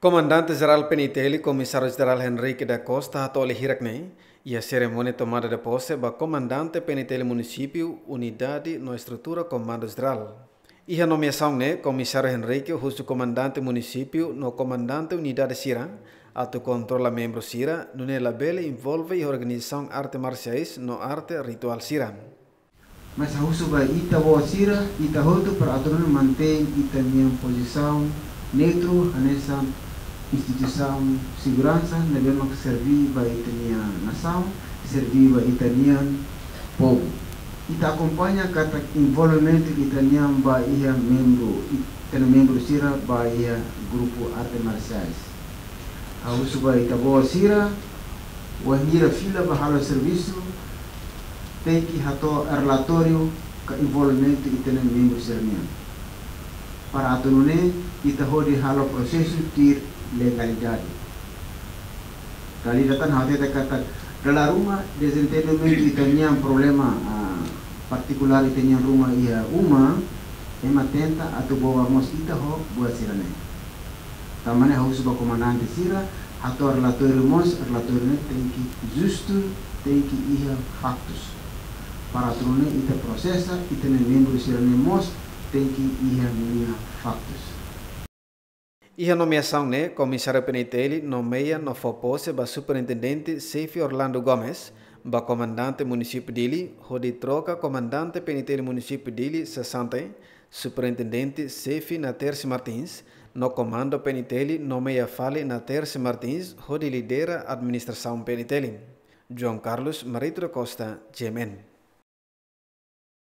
Comandante-Geral Peniteli, Comissário-Geral Henrique da Costa, Hatoli Hiraknei, e a cerimônia tomada de posse do Comandante Peniteli Município, Unidade na Estrutura Comando-Geral. E a nomeação, né, Comissário Henrique, o Comandante Município, no Comandante Unidade Sira, ato controla membro Sira, no label envolve a organização arte marciais no arte ritual Sira. Mas a uso vai ita boa Sira, ita para mantém ita minha posição neutro nessa instituição segurança devemos servir para a nação, servir para italiano povo. E acompanha cada envolvimento italiano para ia membro, tem membro sira para ia grupo arte marciais. A uso para ita boa sira, o hira fila para o serviço, tem que relatório que envolvimento italiano membro sirmiano. para atunune itahodi halo proses tir legalidade. Kalidatan hati tekat dalam rumah desenteno meki itanya problema uh, partikular itanya rumah ia uma ema tenta atau bawa mos itaho buat sirane. Tamane harus sebab komandan sira atau relator mos relator tenki justru tenki ia faktus. Para atunune ita prosesa itane membro sirane mos tem que factos. E a nomeação, né, comissário Peniteli nomeia no Fopose ba superintendente Seifi Orlando Gomes, ba comandante município dele, onde troca comandante Peniteli município dele, 60, superintendente Seifi Naterce Martins, no comando Peniteli nomeia Fale Naterce Martins, onde lidera a administração Peniteli. João Carlos Marito Costa, Gemen.